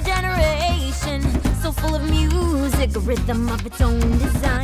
generation, so full of music, a rhythm of its own design.